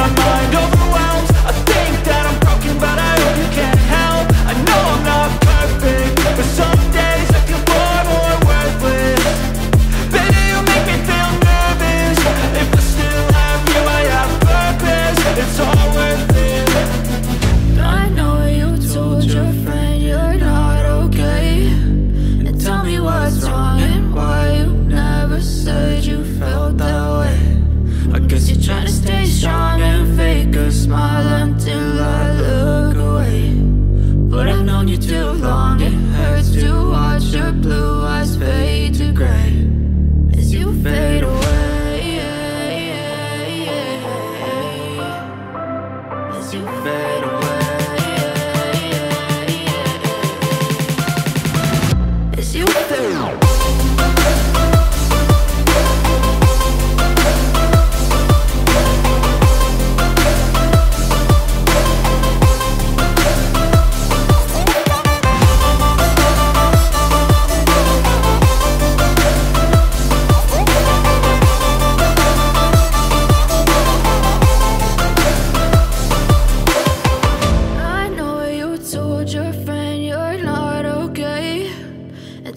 My mind. Overwhelms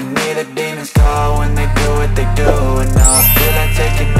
can hear the demons call when they do what they do. And now I feel like taking